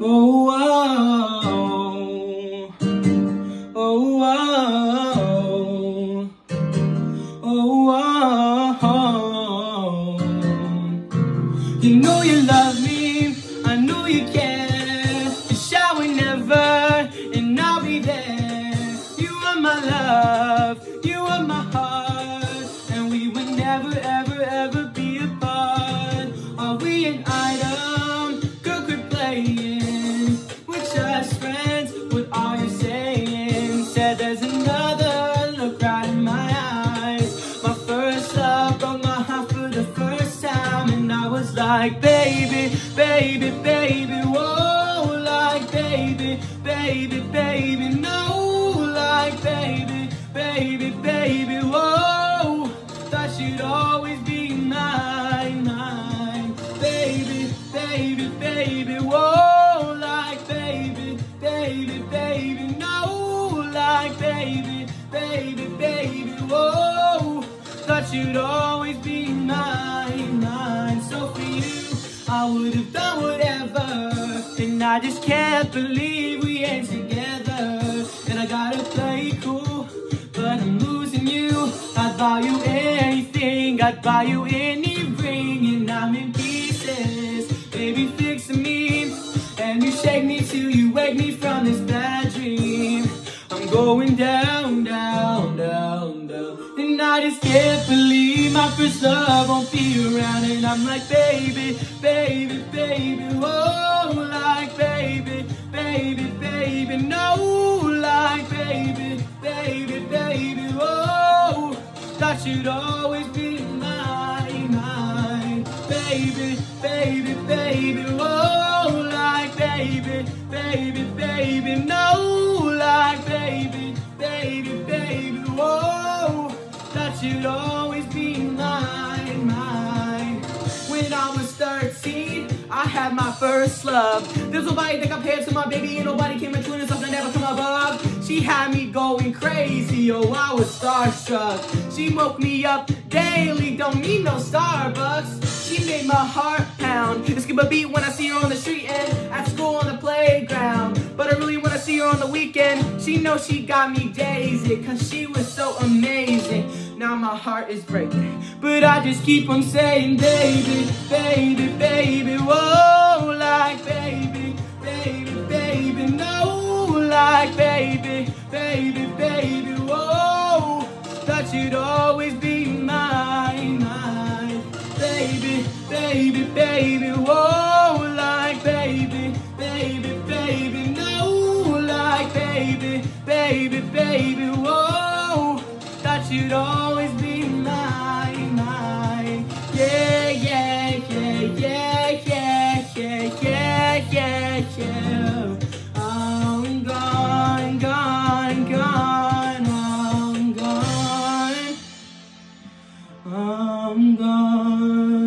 Oh, oh, oh. You know you love me, I know you care. You shout whenever, and I'll be there. You are my love, you are my heart, and we would never, ever, ever be apart. Like, baby, baby, baby, whoa, like baby, baby, baby, no, like baby, baby, baby, whoa. Thought you'd always be mine, mine, baby, baby, baby, whoa, like baby, baby, baby, no, like baby, baby, baby, whoa. Thought you'd always be mine, mine. I would have done whatever. And I just can't believe we ain't together. And I gotta play cool, but I'm losing you. I'd buy you anything, I'd buy you any ring, and I'm in pieces. Baby, fix me, and you shake me till you wake me from this bad dream. I'm going down, I just can't believe my first love won't be around. And I'm like, baby, baby, baby, oh, like baby, baby, baby, no, like baby, baby, baby, oh. Thought you'd always be You'd always be mine, mine. When I was 13, I had my first love. There's nobody that compared to my baby, and nobody came between us, something never come above. She had me going crazy, oh, I was starstruck. She woke me up daily, don't need no Starbucks. She made my heart pound. It's skip a beat when I see her on the street and at school on the playground. But I really want to see her on the weekend. She knows she got me daisy, cause she was so amazing. Now my heart is breaking. But I just keep on saying, baby, baby, baby, whoa, like baby, baby, baby, no, like baby, baby, baby, whoa. Thought you'd always be mine, mine, baby, baby, baby, whoa, like baby, baby, baby, no, like baby, baby, baby, whoa that you'd always be mine, mine. Yeah, yeah, yeah, yeah, yeah, yeah, yeah, yeah, yeah. I'm gone, gone, gone, I'm gone, I'm gone.